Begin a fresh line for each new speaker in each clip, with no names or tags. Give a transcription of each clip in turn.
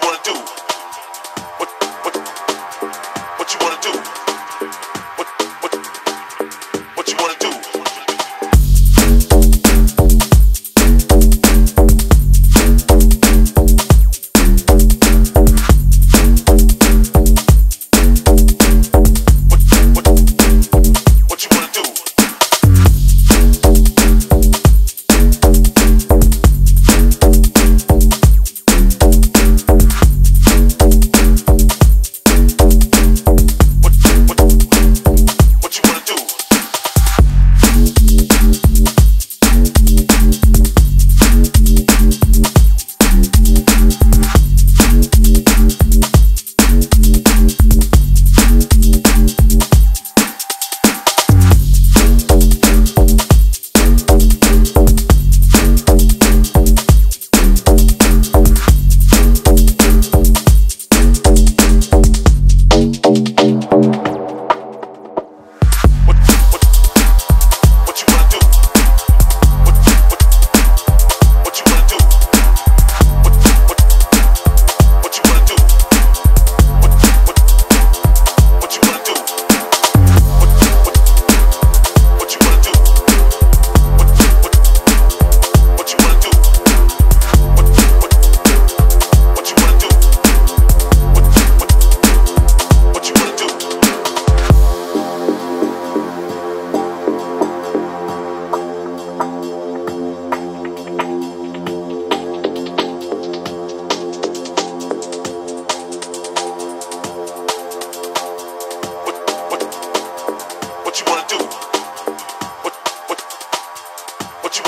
what you wanna do.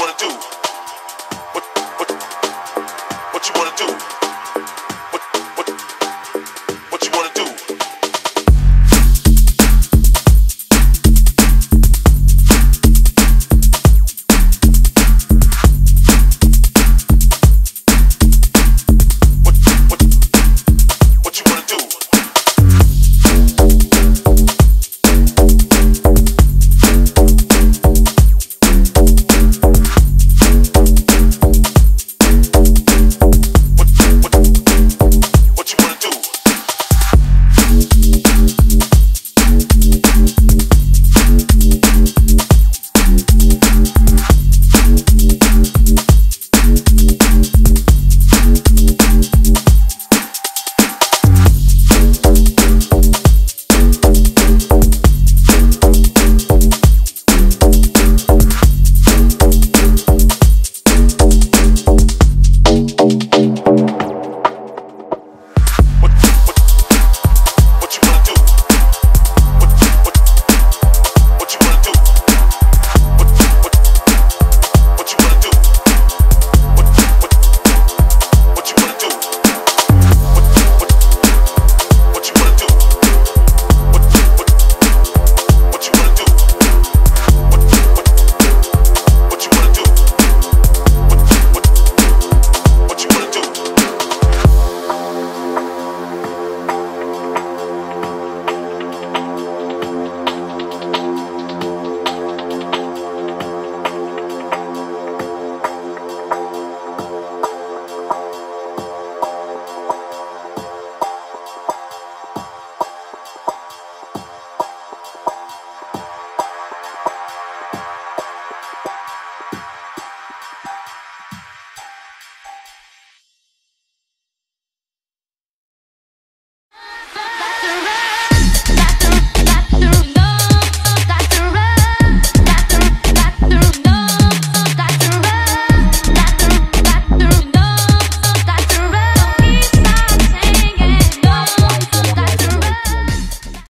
wanna do.